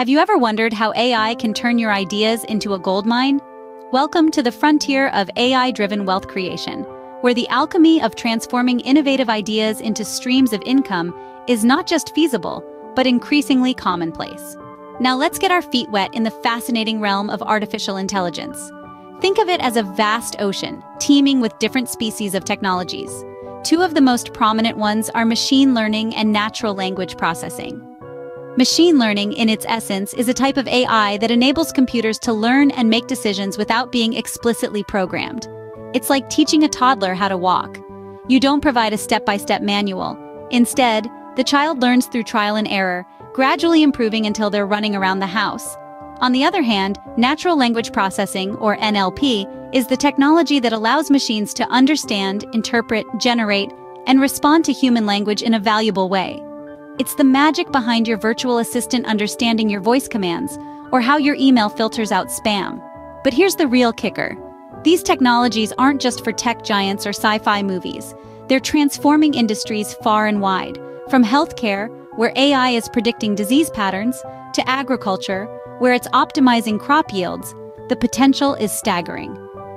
Have you ever wondered how AI can turn your ideas into a gold mine? Welcome to the frontier of AI-driven wealth creation, where the alchemy of transforming innovative ideas into streams of income is not just feasible, but increasingly commonplace. Now let's get our feet wet in the fascinating realm of artificial intelligence. Think of it as a vast ocean, teeming with different species of technologies. Two of the most prominent ones are machine learning and natural language processing. Machine learning, in its essence, is a type of AI that enables computers to learn and make decisions without being explicitly programmed. It's like teaching a toddler how to walk. You don't provide a step-by-step manual. Instead, the child learns through trial and error, gradually improving until they're running around the house. On the other hand, natural language processing, or NLP, is the technology that allows machines to understand, interpret, generate, and respond to human language in a valuable way. It's the magic behind your virtual assistant understanding your voice commands, or how your email filters out spam. But here's the real kicker. These technologies aren't just for tech giants or sci-fi movies. They're transforming industries far and wide, from healthcare, where AI is predicting disease patterns, to agriculture, where it's optimizing crop yields. The potential is staggering.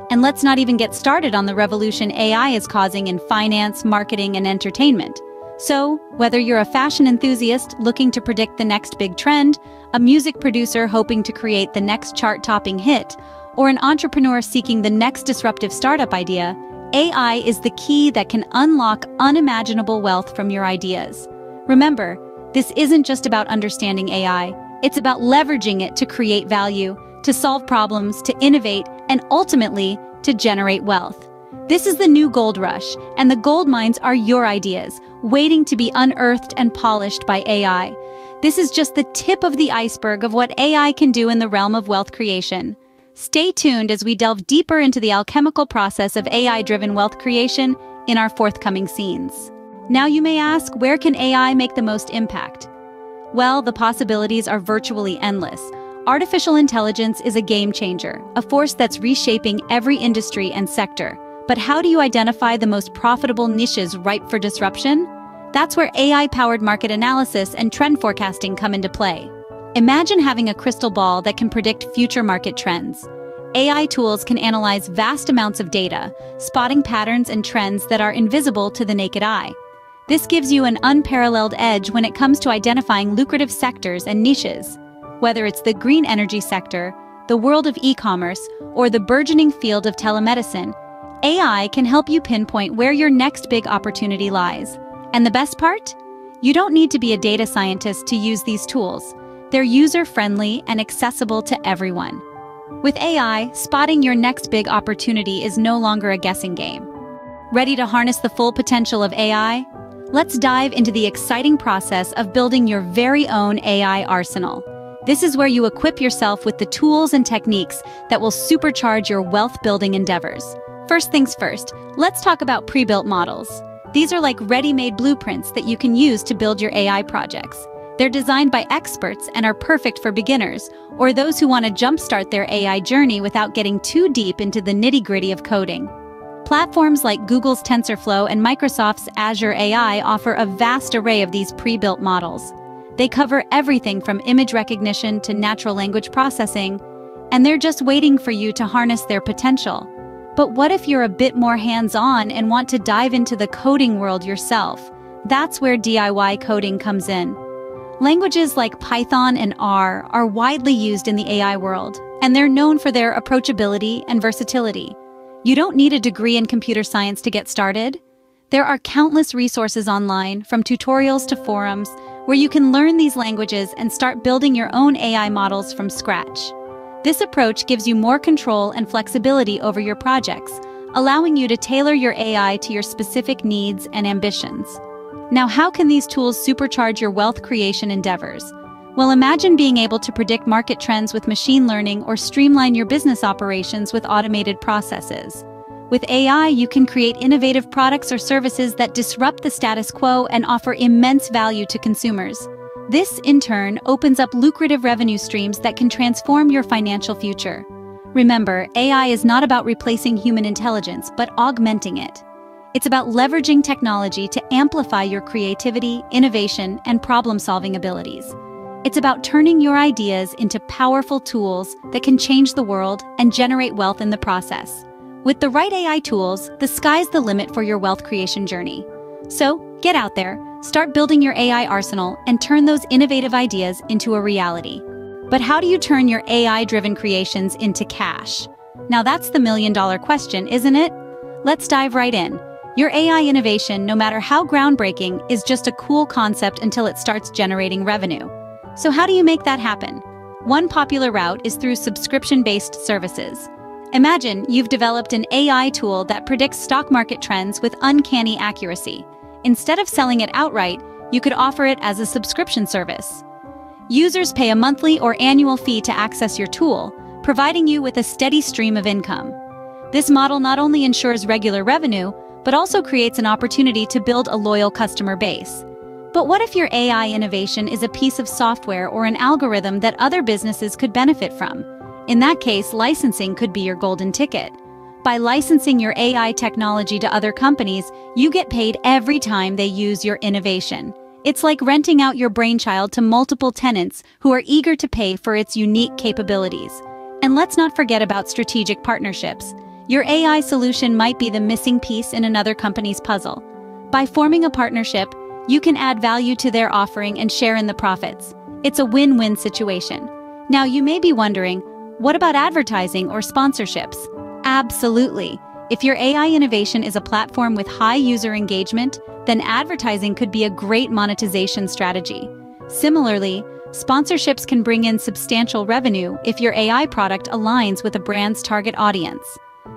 And let's not even get started on the revolution AI is causing in finance, marketing, and entertainment. So, whether you're a fashion enthusiast looking to predict the next big trend, a music producer hoping to create the next chart-topping hit, or an entrepreneur seeking the next disruptive startup idea, AI is the key that can unlock unimaginable wealth from your ideas. Remember, this isn't just about understanding AI, it's about leveraging it to create value, to solve problems, to innovate, and ultimately, to generate wealth. This is the new gold rush, and the gold mines are your ideas, waiting to be unearthed and polished by AI. This is just the tip of the iceberg of what AI can do in the realm of wealth creation. Stay tuned as we delve deeper into the alchemical process of AI-driven wealth creation in our forthcoming scenes. Now you may ask, where can AI make the most impact? Well, the possibilities are virtually endless. Artificial intelligence is a game changer, a force that's reshaping every industry and sector. But how do you identify the most profitable niches ripe for disruption? That's where AI-powered market analysis and trend forecasting come into play. Imagine having a crystal ball that can predict future market trends. AI tools can analyze vast amounts of data, spotting patterns and trends that are invisible to the naked eye. This gives you an unparalleled edge when it comes to identifying lucrative sectors and niches. Whether it's the green energy sector, the world of e-commerce, or the burgeoning field of telemedicine, AI can help you pinpoint where your next big opportunity lies. And the best part? You don't need to be a data scientist to use these tools. They're user-friendly and accessible to everyone. With AI, spotting your next big opportunity is no longer a guessing game. Ready to harness the full potential of AI? Let's dive into the exciting process of building your very own AI arsenal. This is where you equip yourself with the tools and techniques that will supercharge your wealth-building endeavors. First things first, let's talk about pre-built models. These are like ready-made blueprints that you can use to build your AI projects. They're designed by experts and are perfect for beginners, or those who want to jumpstart their AI journey without getting too deep into the nitty-gritty of coding. Platforms like Google's TensorFlow and Microsoft's Azure AI offer a vast array of these pre-built models. They cover everything from image recognition to natural language processing, and they're just waiting for you to harness their potential. But what if you're a bit more hands-on and want to dive into the coding world yourself? That's where DIY coding comes in. Languages like Python and R are widely used in the AI world, and they're known for their approachability and versatility. You don't need a degree in computer science to get started. There are countless resources online, from tutorials to forums, where you can learn these languages and start building your own AI models from scratch. This approach gives you more control and flexibility over your projects, allowing you to tailor your AI to your specific needs and ambitions. Now, how can these tools supercharge your wealth creation endeavors? Well, imagine being able to predict market trends with machine learning or streamline your business operations with automated processes. With AI, you can create innovative products or services that disrupt the status quo and offer immense value to consumers. This, in turn, opens up lucrative revenue streams that can transform your financial future. Remember, AI is not about replacing human intelligence, but augmenting it. It's about leveraging technology to amplify your creativity, innovation, and problem-solving abilities. It's about turning your ideas into powerful tools that can change the world and generate wealth in the process. With the right AI tools, the sky's the limit for your wealth creation journey. So, get out there, start building your AI arsenal, and turn those innovative ideas into a reality. But how do you turn your AI-driven creations into cash? Now that's the million-dollar question, isn't it? Let's dive right in. Your AI innovation, no matter how groundbreaking, is just a cool concept until it starts generating revenue. So how do you make that happen? One popular route is through subscription-based services. Imagine you've developed an AI tool that predicts stock market trends with uncanny accuracy. Instead of selling it outright, you could offer it as a subscription service. Users pay a monthly or annual fee to access your tool, providing you with a steady stream of income. This model not only ensures regular revenue, but also creates an opportunity to build a loyal customer base. But what if your AI innovation is a piece of software or an algorithm that other businesses could benefit from? In that case, licensing could be your golden ticket. By licensing your AI technology to other companies, you get paid every time they use your innovation. It's like renting out your brainchild to multiple tenants who are eager to pay for its unique capabilities. And let's not forget about strategic partnerships. Your AI solution might be the missing piece in another company's puzzle. By forming a partnership, you can add value to their offering and share in the profits. It's a win-win situation. Now you may be wondering, what about advertising or sponsorships? Absolutely. If your AI innovation is a platform with high user engagement, then advertising could be a great monetization strategy. Similarly, sponsorships can bring in substantial revenue if your AI product aligns with a brand's target audience.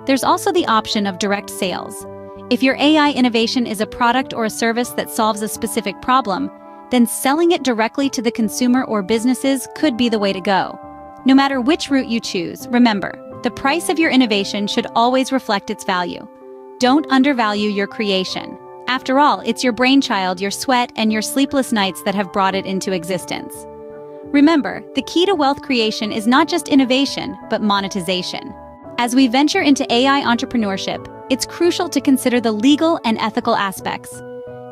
There's also the option of direct sales. If your AI innovation is a product or a service that solves a specific problem, then selling it directly to the consumer or businesses could be the way to go. No matter which route you choose, remember, the price of your innovation should always reflect its value. Don't undervalue your creation. After all, it's your brainchild, your sweat, and your sleepless nights that have brought it into existence. Remember, the key to wealth creation is not just innovation, but monetization. As we venture into AI entrepreneurship, it's crucial to consider the legal and ethical aspects.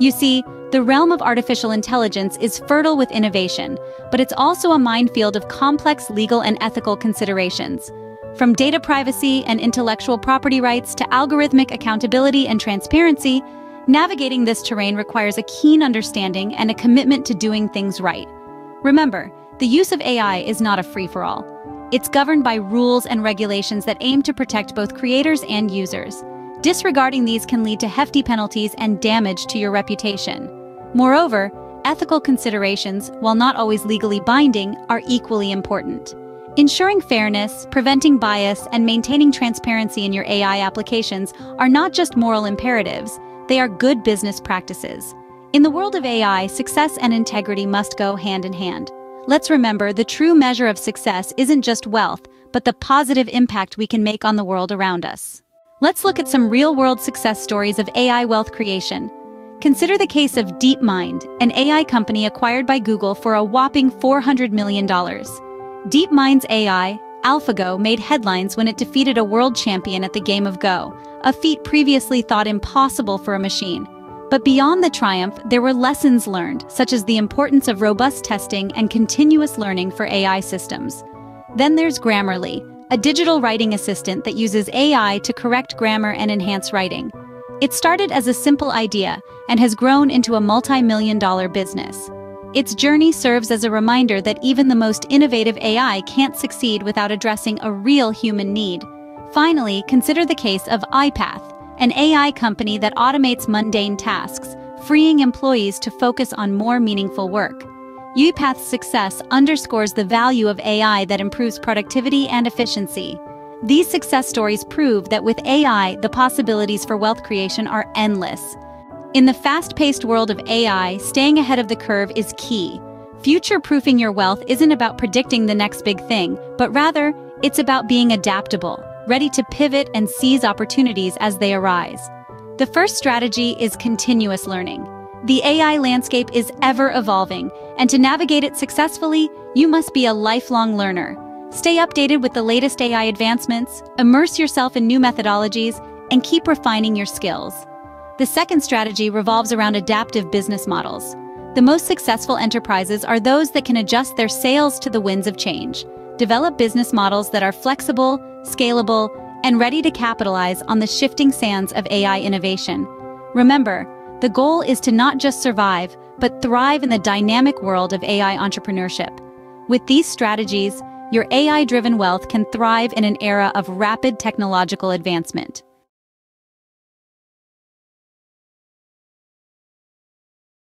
You see, the realm of artificial intelligence is fertile with innovation, but it's also a minefield of complex legal and ethical considerations. From data privacy and intellectual property rights to algorithmic accountability and transparency, navigating this terrain requires a keen understanding and a commitment to doing things right. Remember, the use of AI is not a free-for-all. It's governed by rules and regulations that aim to protect both creators and users. Disregarding these can lead to hefty penalties and damage to your reputation. Moreover, ethical considerations, while not always legally binding, are equally important. Ensuring fairness, preventing bias, and maintaining transparency in your AI applications are not just moral imperatives, they are good business practices. In the world of AI, success and integrity must go hand in hand. Let's remember the true measure of success isn't just wealth, but the positive impact we can make on the world around us. Let's look at some real-world success stories of AI wealth creation. Consider the case of DeepMind, an AI company acquired by Google for a whopping $400 million. DeepMind's AI, AlphaGo, made headlines when it defeated a world champion at the game of Go, a feat previously thought impossible for a machine. But beyond the triumph, there were lessons learned, such as the importance of robust testing and continuous learning for AI systems. Then there's Grammarly, a digital writing assistant that uses AI to correct grammar and enhance writing. It started as a simple idea and has grown into a multi-million dollar business. Its journey serves as a reminder that even the most innovative AI can't succeed without addressing a real human need. Finally, consider the case of UiPath, an AI company that automates mundane tasks, freeing employees to focus on more meaningful work. UiPath's success underscores the value of AI that improves productivity and efficiency. These success stories prove that with AI, the possibilities for wealth creation are endless. In the fast-paced world of AI, staying ahead of the curve is key. Future-proofing your wealth isn't about predicting the next big thing, but rather, it's about being adaptable, ready to pivot and seize opportunities as they arise. The first strategy is continuous learning. The AI landscape is ever evolving, and to navigate it successfully, you must be a lifelong learner. Stay updated with the latest AI advancements, immerse yourself in new methodologies, and keep refining your skills. The second strategy revolves around adaptive business models. The most successful enterprises are those that can adjust their sails to the winds of change, develop business models that are flexible, scalable, and ready to capitalize on the shifting sands of AI innovation. Remember, the goal is to not just survive, but thrive in the dynamic world of AI entrepreneurship. With these strategies, your AI-driven wealth can thrive in an era of rapid technological advancement.